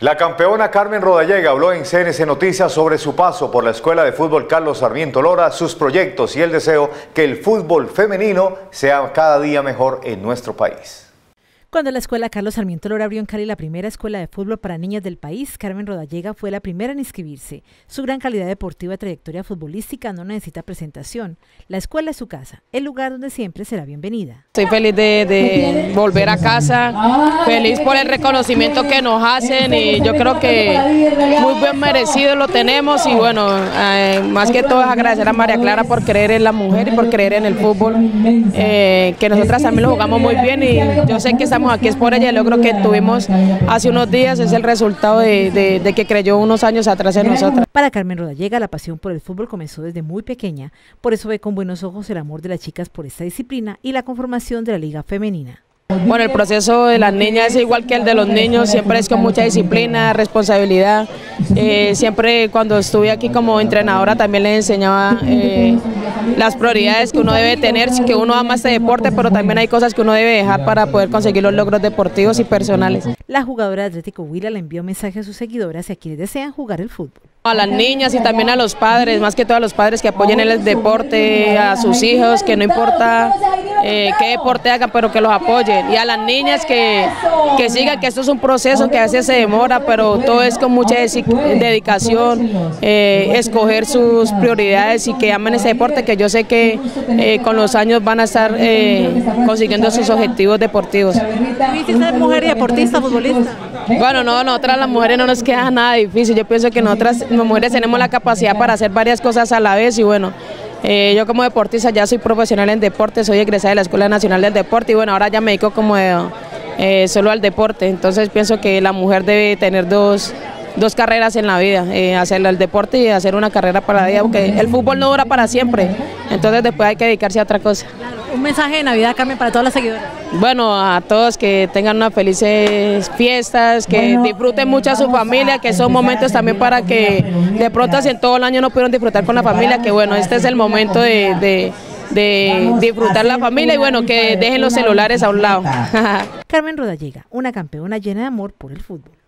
La campeona Carmen Rodallega habló en CNC Noticias sobre su paso por la Escuela de Fútbol Carlos Sarmiento Lora, sus proyectos y el deseo que el fútbol femenino sea cada día mejor en nuestro país. Cuando la escuela Carlos Sarmiento Lora abrió en Cali la primera escuela de fútbol para niñas del país, Carmen Rodallega fue la primera en inscribirse. Su gran calidad deportiva y trayectoria futbolística no necesita presentación. La escuela es su casa, el lugar donde siempre será bienvenida. Estoy feliz de, volver a casa, feliz por el reconocimiento que nos hacen y yo creo que muy bien merecido lo tenemos y bueno, eh, más que todo es agradecer a María Clara por creer en la mujer y por creer en el fútbol, eh, que nosotras también lo jugamos muy bien y yo sé que estamos aquí es por ella, el logro que tuvimos hace unos días es el resultado de, que creyó unos años atrás en nosotros. Para Carmen Rodallega la pasión por el fútbol comenzó desde muy pequeña, por eso ve con buenos ojos el amor de las chicas por esta disciplina y la conformación de la liga femenina. Bueno, el proceso de las niñas es igual que el de los niños, siempre es con mucha disciplina, responsabilidad. Eh, siempre cuando estuve aquí como entrenadora también les enseñaba eh, las prioridades que uno debe tener, que uno ama este deporte, pero también hay cosas que uno debe dejar para poder conseguir los logros deportivos y personales. La jugadora de Atlético Huila le envió mensaje a sus seguidoras y a quienes desean jugar el fútbol. A las niñas y también a los padres, más que todo a los padres que apoyen el deporte, a sus hijos, que no importa eh, qué deporte hagan, pero que los apoyen. Y a las niñas que, que sigan, que esto es un proceso que a veces se demora, pero todo es con mucha dedicación, eh, escoger sus prioridades y que amen ese deporte, que yo sé que eh, con los años van a estar consiguiendo sus objetivos deportivos. ¿Viste mujer y deportista, futbolista? Bueno, no, nosotras las mujeres no nos queda nada difícil. Yo pienso que nosotras las mujeres tenemos la capacidad para hacer varias cosas a la vez y bueno, eh, yo como deportista ya soy profesional en deporte, soy egresada de la Escuela Nacional del Deporte y bueno, ahora ya me dedico como eh, solo al deporte. Entonces pienso que la mujer debe tener dos, dos carreras en la vida, eh, hacer el deporte y hacer una carrera para la vida, porque el fútbol no dura para siempre, entonces después hay que dedicarse a otra cosa. Un mensaje de Navidad, Carmen, para todas las seguidoras. Bueno, a todos que tengan unas felices fiestas, que disfruten mucho a su familia, que son momentos también para que de pronto si en todo el año no pudieron disfrutar con la familia, que bueno, este es el momento de, de disfrutar la familia y bueno, que dejen los celulares a un lado. Carmen Rodallega, una campeona llena de amor por el fútbol.